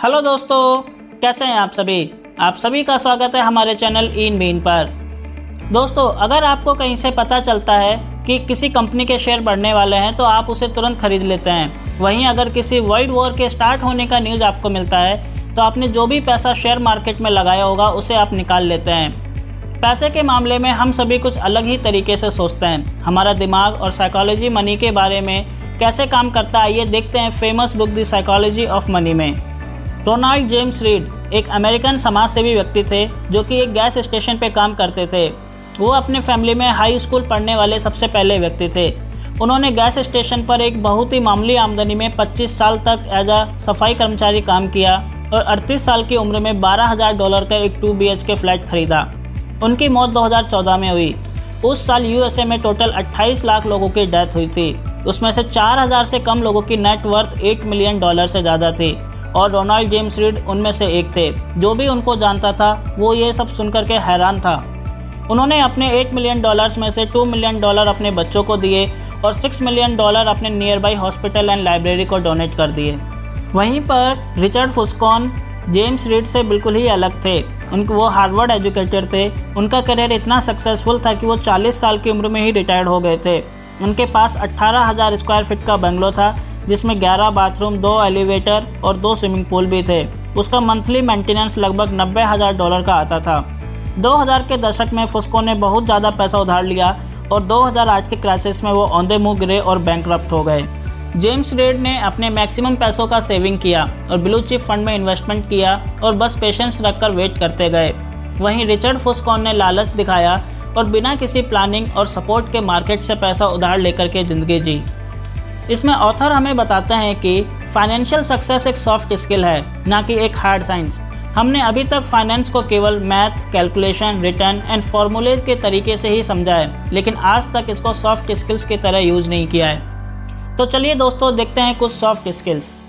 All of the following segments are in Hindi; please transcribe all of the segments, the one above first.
हेलो दोस्तों, कैसे हैं आप सभी? आप सभी का स्वागत है हमारे चैनल इन बीन पर। दोस्तों, अगर आपको कहीं से पता चलता है कि किसी कंपनी के शेयर बढ़ने वाले हैं तो आप उसे तुरंत खरीद लेते हैं। वहीं अगर किसी वर्ल्ड वॉर के स्टार्ट होने का न्यूज़ आपको मिलता है तो आपने जो भी पैसा शेयर मार्केट में लगाया होगा, उसे आप निकाल लेते हैं। पैसे के मामले में हम सभी कुछ अलग ही तरीके से सोचते हैं। हमारा दिमाग और साइकोलॉजी मनी के बारे में कैसे काम करता है, ये देखते हैं famous book the psychology of money में। रोनाल्ड जेम्स रीड एक अमेरिकन समाज सेवी व्यक्ति थे जो कि एक गैस स्टेशन पर काम करते थे। वो अपने फैमिली में हाई स्कूल पढ़ने वाले सबसे पहले व्यक्ति थे। उन्होंने गैस स्टेशन पर एक बहुत ही मामूली आमदनी में 25 साल तक एज अ सफ़ाई कर्मचारी काम किया और 38 साल की उम्र में 12,000 डॉलर का एक टू बी के फ्लैट खरीदा। उनकी मौत 2014 में हुई। उस साल यूएसए में टोटल 28 लाख लोगों की डेथ हुई थी। उसमें से 4000 से कम लोगों की नेट वर्थ 8 मिलियन डॉलर से ज़्यादा थी। और रोनाल्ड जेम्स रीड उनमें से एक थे। जो भी उनको जानता था, वो ये सब सुनकर के हैरान था। उन्होंने अपने 8 मिलियन डॉलर्स में से 2 मिलियन डॉलर अपने बच्चों को दिए और 6 मिलियन डॉलर अपने nearby hospital and library को डोनेट कर दिए। वहीं पर रिचर्ड फुस्कॉन, जेम्स रीड से बिल्कुल ही अलग थे। उनके वो हार्वर्ड एजुकेटेड थे। उनका करियर इतना सक्सेसफुल था कि वो 40 साल की उम्र में ही रिटायर्ड हो गए थे। उनके पास अट्ठारह हज़ार स्क्वायर फीट का बंगलो था। जिसमें 11 बाथरूम, दो एलिवेटर और दो स्विमिंग पूल भी थे। उसका मंथली मेंटेनेंस लगभग नब्बे हज़ार डॉलर का आता था। 2000 के दशक में फुस्को ने बहुत ज़्यादा पैसा उधार लिया और 2008 के क्राइसिस में वो औंधे मुँह गिरे और बैंक हो गए। जेम्स रेड ने अपने मैक्सिमम पैसों का सेविंग किया और ब्लू चिप फंड में इन्वेस्टमेंट किया और बस पेशेंस रखकर वेट करते गए। वहीं रिचर्ड फुस्कॉन ने लालच दिखाया और बिना किसी प्लानिंग और सपोर्ट के मार्केट से पैसा उधार लेकर के ज़िंदगी जी। इसमें ऑथर हमें बताते हैं कि फाइनेंशियल सक्सेस एक सॉफ्ट स्किल है, ना कि एक हार्ड साइंस हमने अभी तक फाइनेंस को केवल math calculation return and formulas के तरीके से ही समझा है, लेकिन आज तक इसको सॉफ्ट स्किल्स की तरह यूज़ नहीं किया है। तो चलिए दोस्तों, देखते हैं कुछ soft skills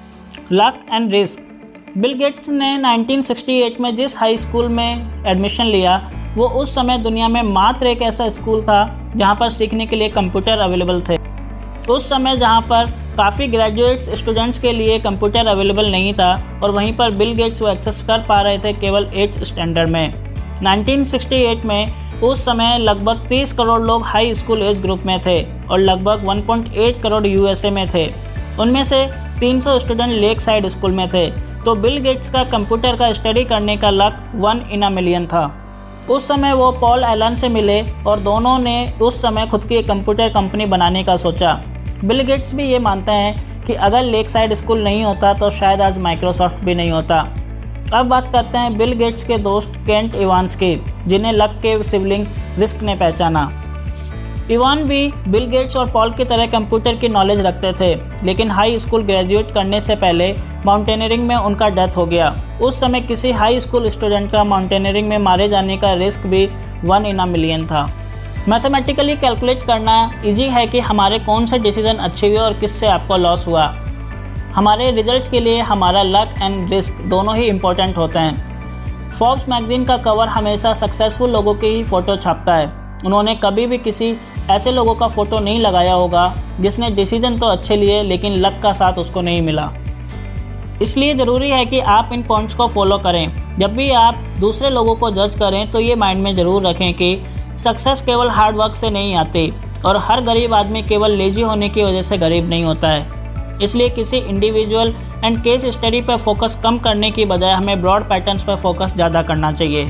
luck and risk Bill Gates ने 1968 में जिस हाई स्कूल में एडमिशन लिया, वो उस समय दुनिया में मात्र एक ऐसा स्कूल था, जहाँ पर सीखने के लिए कंप्यूटर अवेलेबल थे। उस समय जहाँ पर काफ़ी ग्रेजुएट्स स्टूडेंट्स के लिए कंप्यूटर अवेलेबल नहीं था और वहीं पर बिल गेट्स वो एक्सेस कर पा रहे थे केवल एट्थ स्टैंडर्ड में। 1968 में उस समय लगभग 30 करोड़ लोग हाई स्कूल एज ग्रुप में थे और लगभग 1.8 करोड़ यूएसए में थे। उनमें से 300 स्टूडेंट लेक साइड स्कूल में थे। तो बिल गेट्स का कंप्यूटर का स्टडी करने का luck one in a million था। उस समय वो पॉल एलन से मिले और दोनों ने उस समय खुद की एक कंप्यूटर कंपनी बनाने का सोचा। बिल गेट्स भी ये मानते हैं कि अगर लेक साइड स्कूल नहीं होता तो शायद आज माइक्रोसॉफ्ट भी नहीं होता। अब बात करते हैं बिल गेट्स के दोस्त केंट इवान्स की, जिन्हें लक के सिवलिंग रिस्क ने पहचाना। इवान भी बिल गेट्स और पॉल की तरह कंप्यूटर की नॉलेज रखते थे, लेकिन हाई स्कूल ग्रेजुएट करने से पहले माउंटेनियरिंग में उनका डेथ हो गया। उस समय किसी हाई स्कूल स्टूडेंट का माउंटेनियरिंग में मारे जाने का रिस्क भी वन इन अ मिलियन था। मैथमेटिकली कैलकुलेट करना इजी है कि हमारे कौन से डिसीज़न अच्छे हुए और किससे आपको लॉस हुआ। हमारे रिजल्ट्स के लिए हमारा लक एंड रिस्क दोनों ही इम्पोर्टेंट होते हैं। फोर्ब्स मैगजीन का कवर हमेशा सक्सेसफुल लोगों की ही फ़ोटो छापता है। उन्होंने कभी भी किसी ऐसे लोगों का फ़ोटो नहीं लगाया होगा जिसने डिसीज़न तो अच्छे लिए लेकिन लक का साथ उसको नहीं मिला। इसलिए ज़रूरी है कि आप इन पॉइंट्स को फॉलो करें। जब भी आप दूसरे लोगों को जज करें तो ये माइंड में ज़रूर रखें कि सक्सेस केवल हार्ड वर्क से नहीं आती और हर गरीब आदमी केवल लेजी होने की वजह से गरीब नहीं होता है। इसलिए किसी इंडिविजुअल एंड केस स्टडी पर फोकस कम करने की बजाय हमें ब्रॉड पैटर्न्स पर फोकस ज़्यादा करना चाहिए।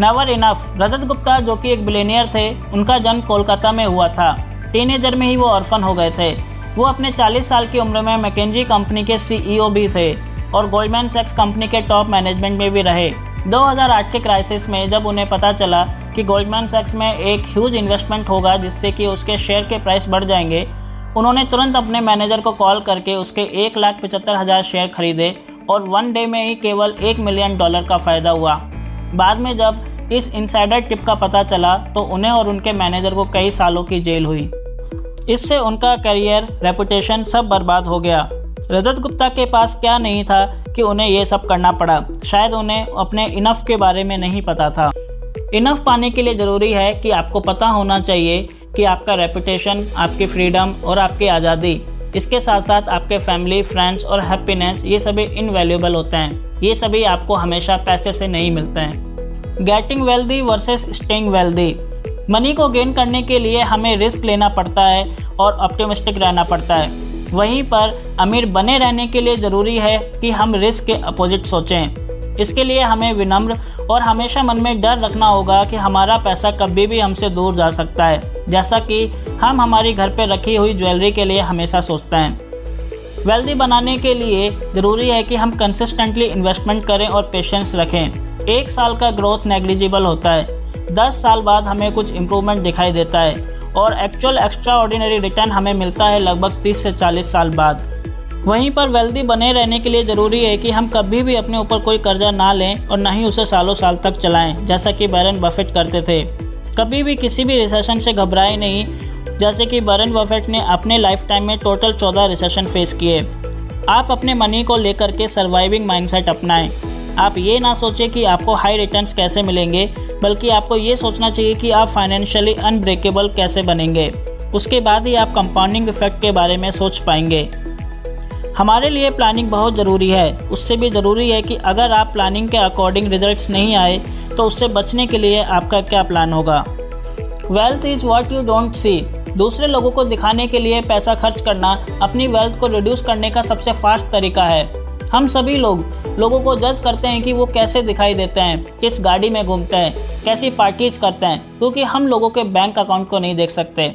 नेवर इनफ रजत गुप्ता, जो कि एक बिलेनियर थे, उनका जन्म कोलकाता में हुआ था। टीनेजर में ही वो ऑर्फन हो गए थे। वो अपने 40 साल की उम्र में मैकेजी कंपनी के सीईओ भी थे और गोल्डमैन सेक्स कंपनी के टॉप मैनेजमेंट में भी रहे। 2008 के क्राइसिस में जब उन्हें पता चला कि गोल्डमैन सैक्स में एक ह्यूज इन्वेस्टमेंट होगा जिससे कि उसके शेयर के प्राइस बढ़ जाएँगे, उन्होंने तुरंत अपने मैनेजर को कॉल करके उसके एक लाख पचहत्तर हज़ार शेयर खरीदे और वन डे में ही केवल एक मिलियन डॉलर का फ़ायदा हुआ। बाद में जब इस इंसाइडर टिप का पता चला तो उन्हें और उनके मैनेजर को कई सालों की जेल हुई। इससे उनका करियर रेपुटेशन सब बर्बाद हो गया। रजत गुप्ता के पास क्या नहीं था कि उन्हें ये सब करना पड़ा? शायद उन्हें अपने इनफ के बारे में नहीं पता था। इनफ पाने के लिए ज़रूरी है कि आपको पता होना चाहिए कि आपका रेपुटेशन आपकी फ्रीडम और आपकी आज़ादी, इसके साथ साथ आपके फैमिली फ्रेंड्स और हैप्पीनेस ये सभी इनवैल्यूएबल होते हैं। ये सभी आपको हमेशा पैसे से नहीं मिलते हैं। Getting wealthy versus staying wealthy money को गेन करने के लिए हमें रिस्क लेना पड़ता है और ऑप्टिमिस्टिक रहना पड़ता है। वहीं पर अमीर बने रहने के लिए ज़रूरी है कि हम रिस्क के अपोजिट सोचें। इसके लिए हमें विनम्र और हमेशा मन में डर रखना होगा कि हमारा पैसा कभी भी हमसे दूर जा सकता है, जैसा कि हम हमारी घर पर रखी हुई ज्वेलरी के लिए हमेशा सोचते हैं। वेल्दी बनाने के लिए ज़रूरी है कि हम कंसिस्टेंटली इन्वेस्टमेंट करें और पेशेंस रखें। एक साल का ग्रोथ नेग्लिजिबल होता है। दस साल बाद हमें कुछ इम्प्रूवमेंट दिखाई देता है। और एक्चुअल एक्स्ट्रा ऑर्डिनरी रिटर्न हमें मिलता है लगभग 30 से 40 साल बाद। वहीं पर वेल्दी बने रहने के लिए ज़रूरी है कि हम कभी भी अपने ऊपर कोई कर्जा ना लें और ना ही उसे सालों साल तक चलाएँ, जैसा कि बैरन बफेट करते थे। कभी भी किसी भी रिसेशन से घबराए नहीं, जैसे कि बैरन बफेट ने अपने लाइफ टाइम में टोटल चौदह रिसेशन फेस किए। आप अपने मनी को लेकर के सर्वाइविंग माइंडसेट अपनाएँ। आप ये ना सोचें कि आपको हाई रिटर्न्स कैसे मिलेंगे बल्कि आपको ये सोचना चाहिए कि आप फाइनेंशियली अनब्रेकेबल कैसे बनेंगे। उसके बाद ही आप कंपाउंडिंग इफ़ेक्ट के बारे में सोच पाएँगे। हमारे लिए प्लानिंग बहुत ज़रूरी है। उससे भी ज़रूरी है कि अगर आप प्लानिंग के अकॉर्डिंग रिजल्ट्स नहीं आए तो उससे बचने के लिए आपका क्या प्लान होगा? Wealth is what you don't see दूसरे लोगों को दिखाने के लिए पैसा खर्च करना अपनी वेल्थ को रिड्यूस करने का सबसे फास्ट तरीका है। हम सभी लोग, लोगों को जज करते हैं कि वो कैसे दिखाई देते हैं, किस गाड़ी में घूमते हैं कैसी पार्टीज़ करते हैं, क्योंकि हम लोगों के बैंक अकाउंट को नहीं देख सकते।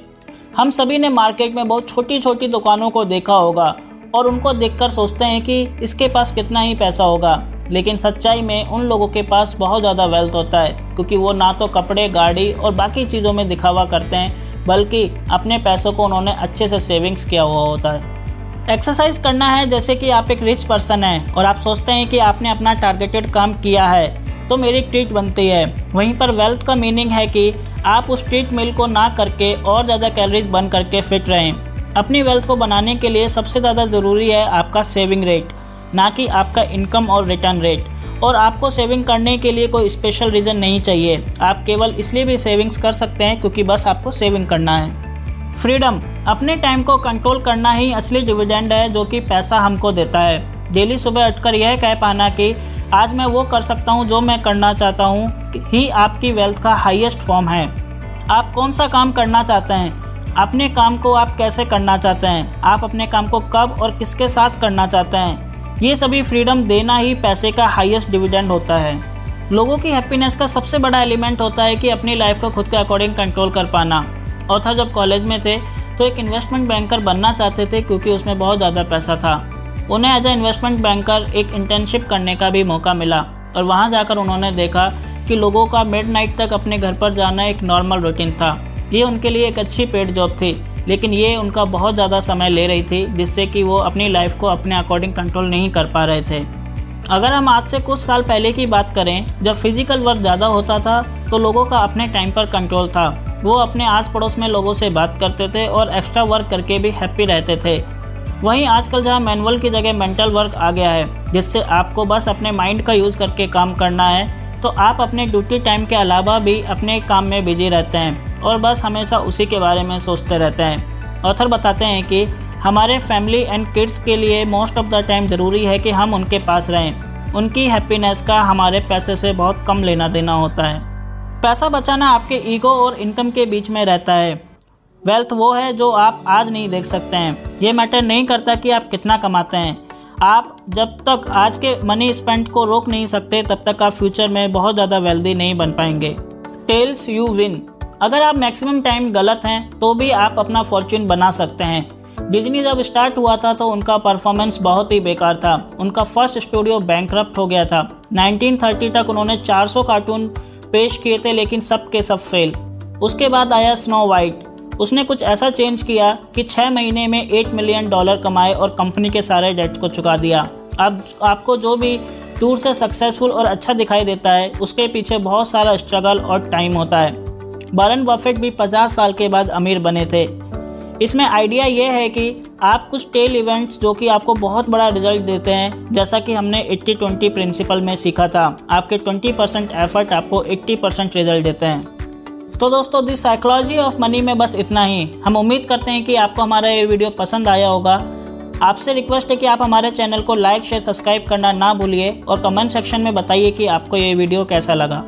हम सभी ने मार्केट में बहुत छोटी छोटी दुकानों को देखा होगा, और उनको देखकर सोचते हैं कि इसके पास कितना ही पैसा होगा। लेकिन सच्चाई में उन लोगों के पास बहुत ज़्यादा वेल्थ होता है, क्योंकि वो ना तो कपड़े, गाड़ी और बाकी चीज़ों में दिखावा करते हैं, बल्कि अपने पैसों को उन्होंने अच्छे से सेविंग्स किया हुआ होता है। एक्सरसाइज करना है, जैसे कि आप एक रिच पर्सन हैं, और आप सोचते हैं कि आपने अपना टारगेटेड काम किया है। तो मेरी ट्रीट बनती है। वहीं पर वेल्थ का मीनिंग है कि आप उस ट्रीट मील को ना करके और ज़्यादा कैलोरीज बन करके फिट रहें। अपनी वेल्थ को बनाने के लिए सबसे ज़्यादा ज़रूरी है आपका सेविंग रेट ना कि आपका इनकम और रिटर्न रेट और आपको सेविंग करने के लिए कोई स्पेशल रीज़न नहीं चाहिए। आप केवल इसलिए भी सेविंग्स कर सकते हैं क्योंकि बस आपको सेविंग करना है। फ्रीडम अपने टाइम को कंट्रोल करना ही असली डिविडेंड है जो कि पैसा हमको देता है। डेली सुबह उठकर यह कह पाना कि आज मैं वो कर सकता हूँ जो मैं करना चाहता हूँ ही आपकी वेल्थ का हाईएस्ट फॉर्म है। आप कौन सा काम करना चाहते हैं? अपने काम को आप कैसे करना चाहते हैं? आप अपने काम को कब और किसके साथ करना चाहते हैं? ये सभी फ्रीडम देना ही पैसे का हाईएस्ट डिविडेंड होता है। लोगों की हैप्पीनेस का सबसे बड़ा एलिमेंट होता है कि अपनी लाइफ को खुद के अकॉर्डिंग कंट्रोल कर पाना। और था जब कॉलेज में थे तो एक इन्वेस्टमेंट बैंकर बनना चाहते थे क्योंकि उसमें बहुत ज़्यादा पैसा था। उन्हें एज ए इन्वेस्टमेंट बैंकर एक इंटर्नशिप करने का भी मौका मिला और वहाँ जाकर उन्होंने देखा कि लोगों का मिड नाइट तक अपने घर पर जाना एक नॉर्मल रूटीन था। ये उनके लिए एक अच्छी पेड जॉब थी, लेकिन ये उनका बहुत ज़्यादा समय ले रही थी, जिससे कि वो अपनी लाइफ को अपने अकॉर्डिंग कंट्रोल नहीं कर पा रहे थे। अगर हम आज से कुछ साल पहले की बात करें, जब फ़िज़िकल वर्क ज़्यादा होता था तो लोगों का अपने टाइम पर कंट्रोल था। वो अपने आस पड़ोस में लोगों से बात करते थे और एक्स्ट्रा वर्क करके भी हैप्पी रहते थे। वहीं आजकल जहाँ मैनुअल की जगह मेंटल वर्क आ गया है, जिससे आपको बस अपने माइंड का यूज़ करके काम करना है तो आप अपने ड्यूटी टाइम के अलावा भी अपने काम में बिज़ी रहते हैं और बस हमेशा उसी के बारे में सोचते रहते हैं। ऑथर बताते हैं कि हमारे फैमिली एंड किड्स के लिए मोस्ट ऑफ़ द टाइम ज़रूरी है कि हम उनके पास रहें। उनकी हैप्पीनेस का हमारे पैसे से बहुत कम लेना देना होता है। पैसा बचाना आपके ईगो और इनकम के बीच में रहता है। वेल्थ वो है जो आप आज नहीं देख सकते हैं। ये मैटर नहीं करता कि आप कितना कमाते हैं। आप जब तक आज के मनी स्पेंड को रोक नहीं सकते, तब तक आप फ्यूचर में बहुत ज़्यादा वेल्दी नहीं बन पाएँगे। टेल्स यू विन अगर आप मैक्सिमम टाइम गलत हैं तो भी आप अपना फॉर्च्यून बना सकते हैं। डिज्नी जब स्टार्ट हुआ था तो उनका परफॉर्मेंस बहुत ही बेकार था। उनका फ़र्स्ट स्टूडियो बैंक हो गया था। 1930 तक उन्होंने 400 कार्टून पेश किए थे, लेकिन सब के सब फेल उसके बाद आया स्नो वाइट उसने कुछ ऐसा चेंज किया कि छः महीने में एट मिलियन डॉलर कमाए और कंपनी के सारे डेट को चुका दिया। अब आपको जो भी दूर से सक्सेसफुल और अच्छा दिखाई देता है, उसके पीछे बहुत सारा स्ट्रगल और टाइम होता है। बारन बफेट भी 50 साल के बाद अमीर बने थे। इसमें आइडिया ये है कि आप कुछ टेल इवेंट्स जो कि आपको बहुत बड़ा रिज़ल्ट देते हैं, जैसा कि हमने 80-20 प्रिंसिपल में सीखा था। आपके 20 परसेंट एफर्ट आपको 80 परसेंट रिज़ल्ट देते हैं। तो दोस्तों दी साइकोलॉजी ऑफ़ मनी में बस इतना ही। हम उम्मीद करते हैं कि आपको हमारा ये वीडियो पसंद आया होगा। आपसे रिक्वेस्ट है कि आप हमारे चैनल को लाइक शेयर सब्सक्राइब करना ना भूलिए और कमेंट सेक्शन में बताइए कि आपको ये वीडियो कैसा लगा।